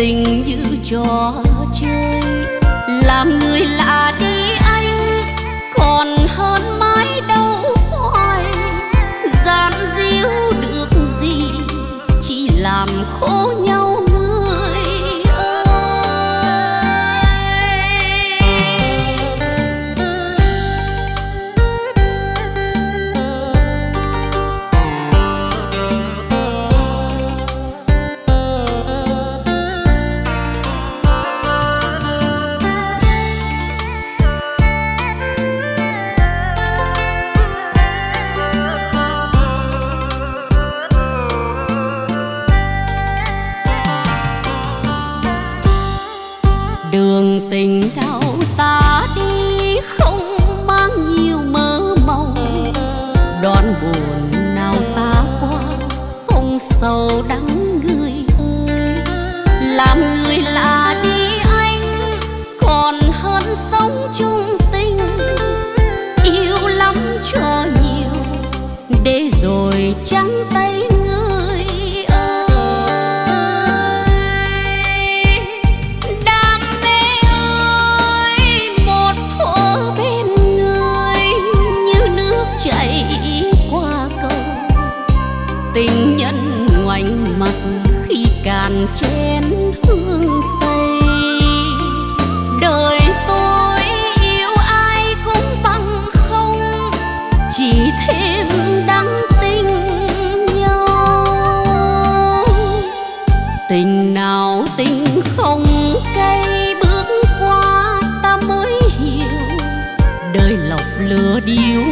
tình giữ cho làm người You.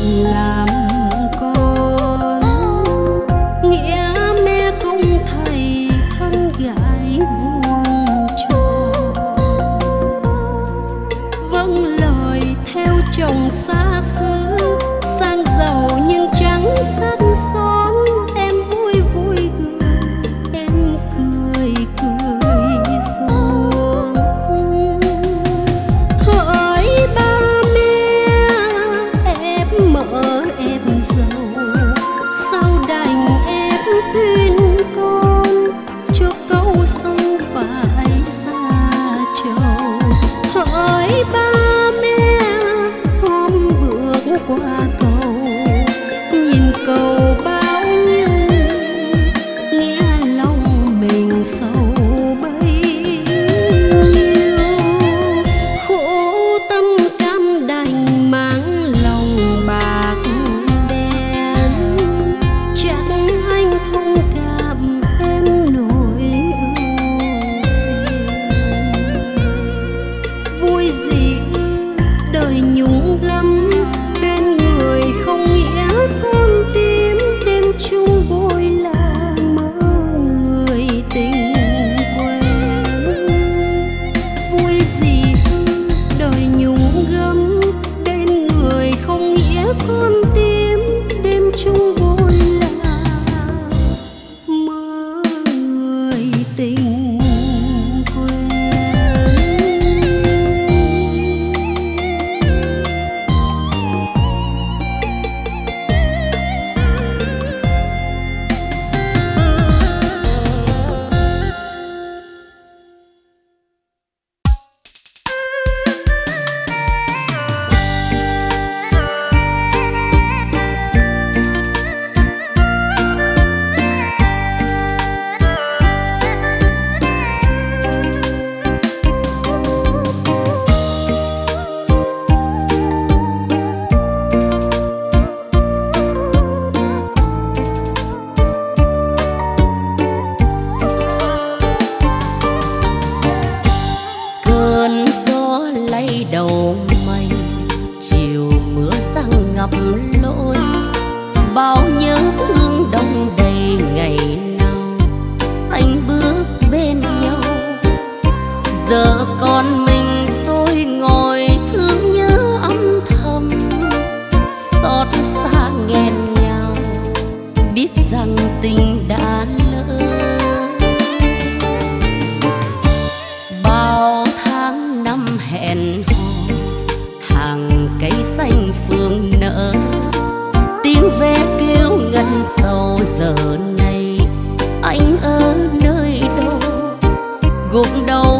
love. gục đầu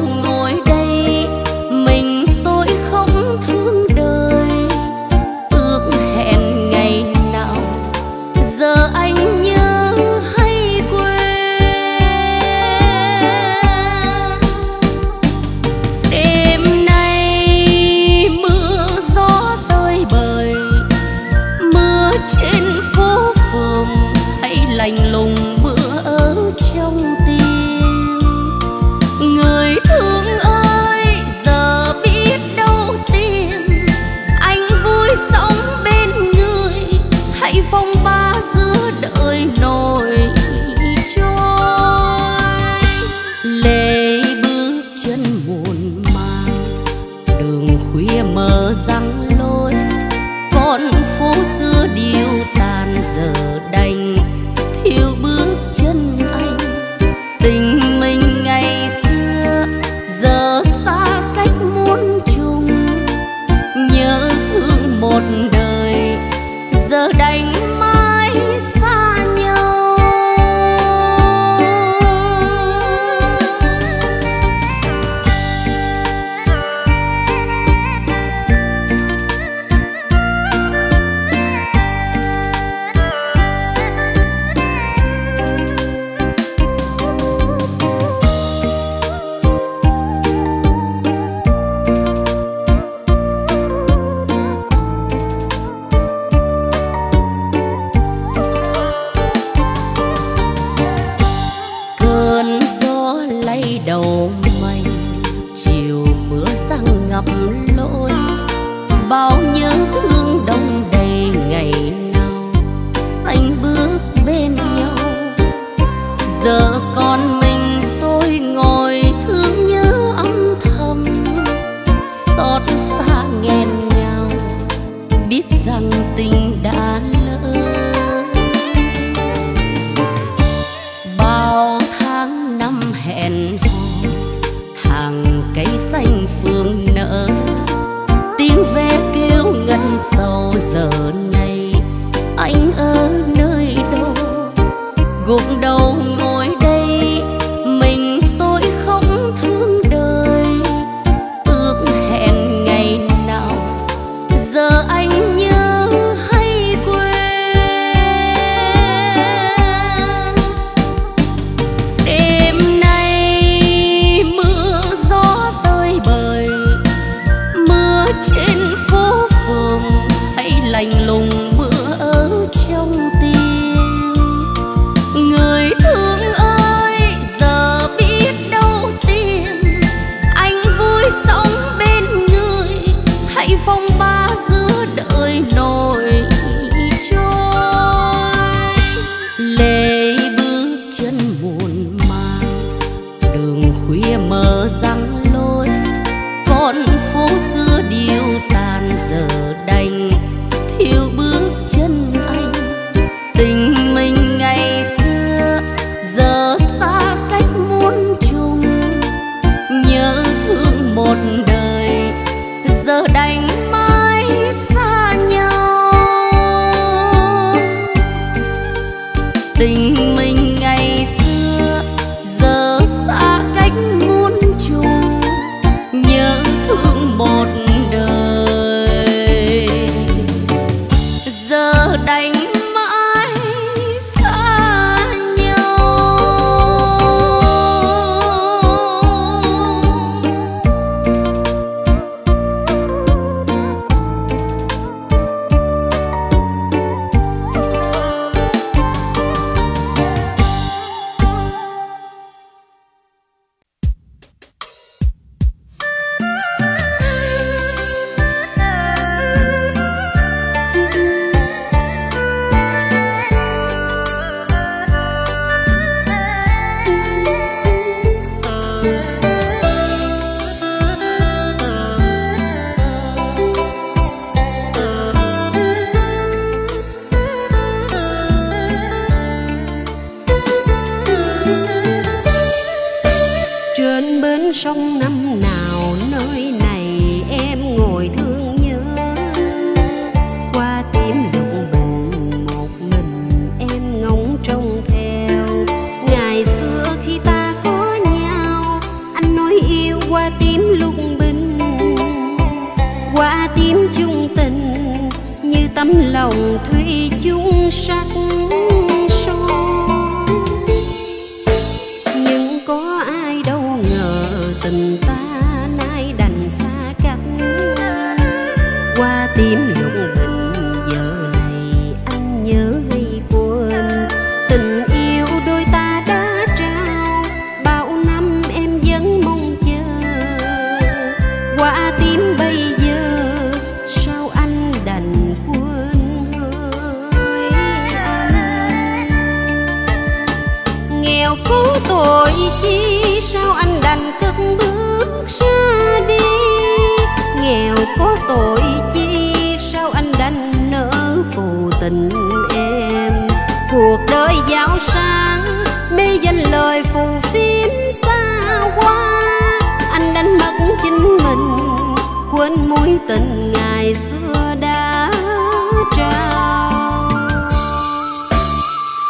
sông năm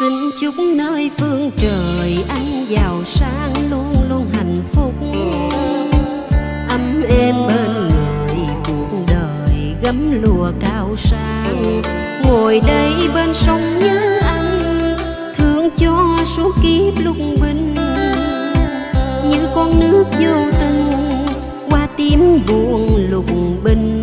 xin chúc nơi phương trời anh giàu sang luôn luôn hạnh phúc. Ấm êm bên người cuộc đời gấm lùa cao sang. Ngồi đây bên sông nhớ anh, thương cho suốt kiếp lúc bình như con nước vô tình qua tim buồn lục bình.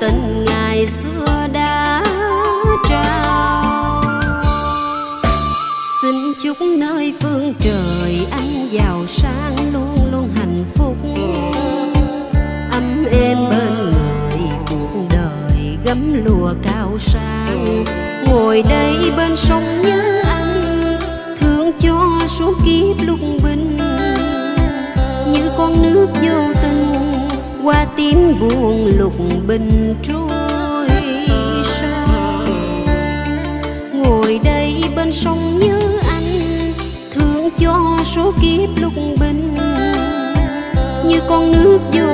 tình ngày xưa đã trao. Xin chúc nơi phương trời anh giàu sang luôn luôn hạnh phúc. Ấm êm bên người cuộc đời gấm lùa cao sang. Ngồi đây bên sông nhớ anh, thương cho suốt kiếp lúc bình như con nước vô tình qua tím buồn lục bình trôi sao ngồi đây bên sông nhớ anh, thương cho số kiếp lục bình. Như con nước vô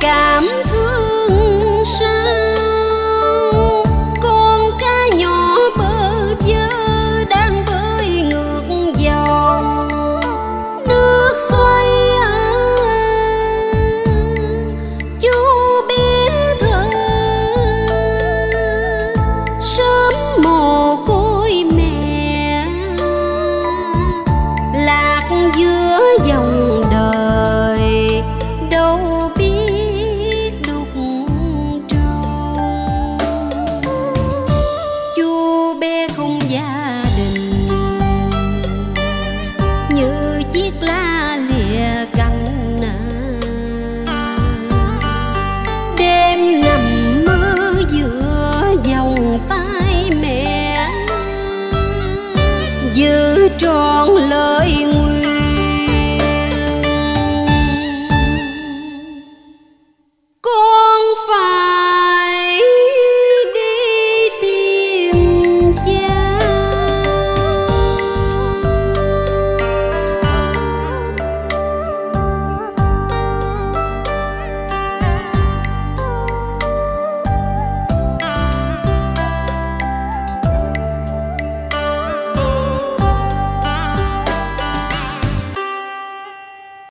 cảm như